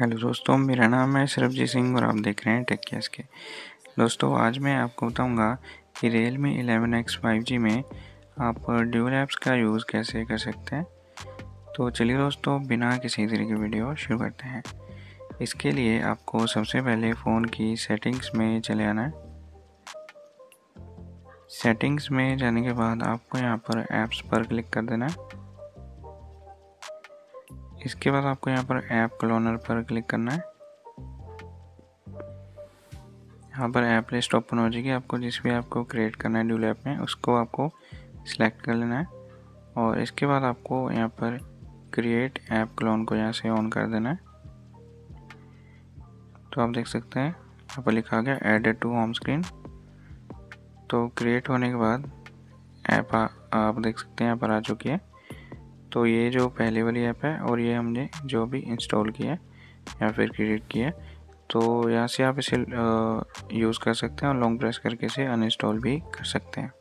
Hello दोस्तों, मेरा नाम है सरबजीत सिंह और आप देख रहे हैं टेक कैस के। दोस्तों, आज मैं आपको बताऊँगा कि Realme eleven X five G में आप ड्यूल ऐप्स का यूज़ कैसे कर सकते हैं। तो चलिए दोस्तों, बिना किसी तरह की वीडियो शुरू करते हैं। इसके लिए आपको सबसे पहले फ़ोन की सेटिंग्स में चले आना है। सेटिंग्स में जाने के बाद आपको यहाँ पर ऐप्स पर क्लिक कर देना है। इसके बाद आपको यहाँ पर ऐप क्लोनर पर क्लिक करना है। यहाँ पर ऐप लिस्ट ओपन हो जाएगी। आपको जिस भी आपको क्रिएट करना है ड्यूल ऐप में, उसको आपको सिलेक्ट कर लेना है। और इसके बाद आपको यहाँ पर क्रिएट ऐप क्लोन को यहाँ से ऑन कर देना है। तो आप देख सकते हैं, यहाँ पर लिखा गया एडेड टू होम स्क्रीन तो क्रिएट होने के बाद ऐप आप देख सकते हैं, यहाँ पर आ चुकी है। तो ये जो पहले वाली ऐप है और ये हमने जो भी इंस्टॉल किया है, या फिर क्रिएट किया तो यहाँ से आप इसे यूज़ कर सकते हैं और लॉन्ग प्रेस करके इसे अनइंस्टॉल भी कर सकते हैं।